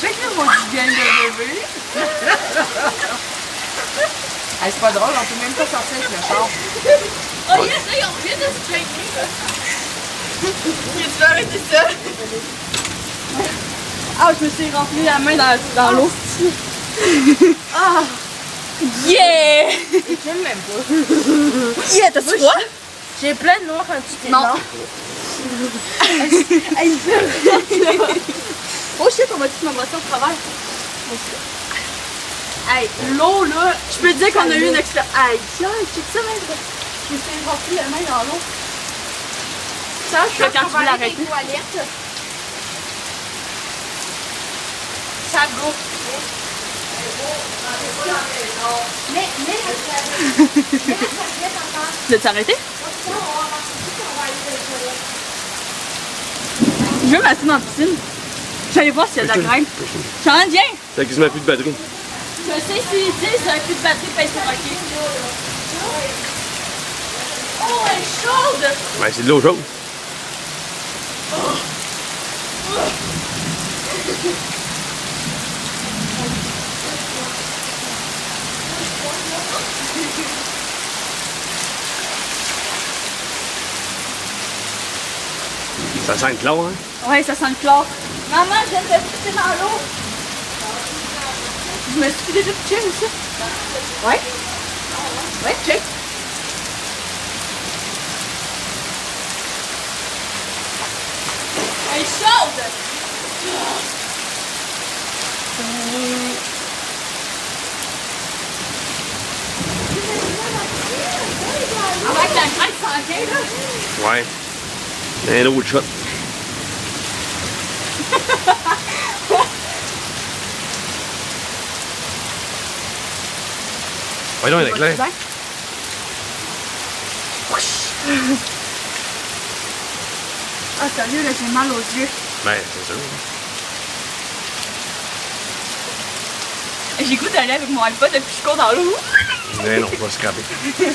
Check là, mon petit gang de bébé. hey, c'est pas drôle, on peut même pas sortir avec le char. Oh yes, hey, on vient de se là. Tu veux arrêter ça? Ah, je me suis rempli la main dans, dans l'eau. ah! Yeah! J'aime même pas. Yeah, t'as froid? J'ai plein de noirs de tes Non. Oh shit, on va tous m'embrasser au travers. Hey, l'eau là, je peux te dire qu'on a eu une expérience. Aïe, aïe, check ça, même. Je me suis rempli la main dans l'eau. Ça, je pense quand tu l'arrêter. Ça go. Mais, mais, Tu veux t'arrêter? Je veux m'asseoir dans la piscine. J'allais voir s'il y a de la graine. Charles, viens! T'as quasiment plus de batterie. Je sais si tu sais, c'est un coup de batterie pas être rocké. Oh, elle est chaude! Ouais, c'est de l'eau chaude. Ça sent le chlore, hein? Ouais, ça sent le chlore. Maman, je viens de te pisser dans l'eau. Je me suis déjà pitché aussi. Ouais? Ouais, check. Elle est chaude! Avec la graisse s'en vient, Un autre shot. Voyons, il est clair. Ah, sérieux, là, j'ai mal aux yeux. Ben, c'est sûr. J'ai goût d'aller avec mon iPod depuis que je cours dans l'eau. Mais non, on va scraper.